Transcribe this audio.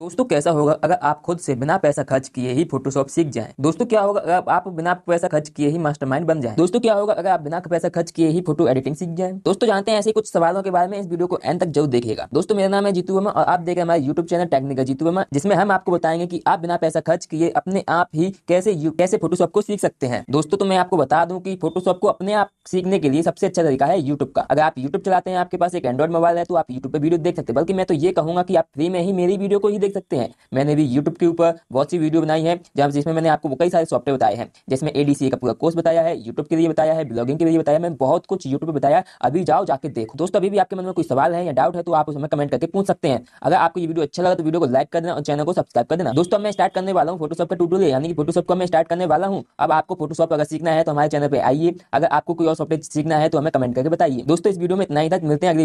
दोस्तों, कैसा होगा अगर आप खुद से बिना पैसा खर्च किए ही फोटोशॉप सीख जाएँ? दोस्तों, क्या होगा अगर आप बिना पैसा खर्च किए ही मास्टरमाइंड बन जाएँ? दोस्तों, क्या होगा अगर आप बिना पैसा खर्च किए ही फ़ोटो एडिटिंग सीख जाएँ? दोस्तों, जानते हैं ऐसे कुछ सवालों के बारे में इस वीडियो को एंड तक ज़रूर देखिएगा। दोस्तों, मेरा नाम है जीतू वर्मा और आप देख रहे हमारे YouTube channel Technical Jitu Verma, जिसमें हम आपको बताएँगे की आप बिना पैसा खर्च किए अपने आप ही कैसे कैसे फोटोशॉप को सीख सकते हैं। दोस्तों तो मैं आपको बता दूँ की फोटोशॉप को अपने आप सीखने के लिए सबसे अच्छा तरीका है यूट्यूब का। अगर आप यूट्यूब चलाते हैं, आपके पास एक एंड्रॉइड मोबाइल है तो आप यूट्यूब पर वीडियो देख सकते हैं। बल्कि मैं तो ये कहूँगा कि आप फ्री में ही मेरी वीडियो को ही देख सकते हैं। मैंने भी यूट्यूब के ऊपर बहुत सी वीडियो बनाई है, जहाँ जिसमें मैंने आपको कई सारे सॉफ्टवेयर बताए हैं। जिसमें एडीसी का पूरा कोर्स बताया है यूट्यूब के लिए बताया है ब्लॉगिंग के लिए बताया मैं बहुत कुछ यूट्यूब पर बताया अभी जाओ, जाके देखो। दोस्तों, अभी भी आपके मन में कोई सवाल है या डाउट है तो आप उसमें कमेंट करके पूछ सकते हैं। अगर आपको वीडियो अच्छा लगा तो वीडियो को लाइक कर देना और चैनल को सब्सक्राइब कर देना। दोस्तों, मैं स्टार्ट करने वाला हूँ फोटोशॉप का टूटोरियल यानी कि फोटोशॉप को मैं स्टार्ट करने वाला हूँ। अब आपको फोटोशॉप अगर सीखना है तो हमारे चैनल पर आइए। अगर आपको कोई और सॉफ्टवेयर सीखना है तो हमें कमेंट करके बताइए। दोस्तों, इस वीडियो में इतना ही तक मिलते हैं अगली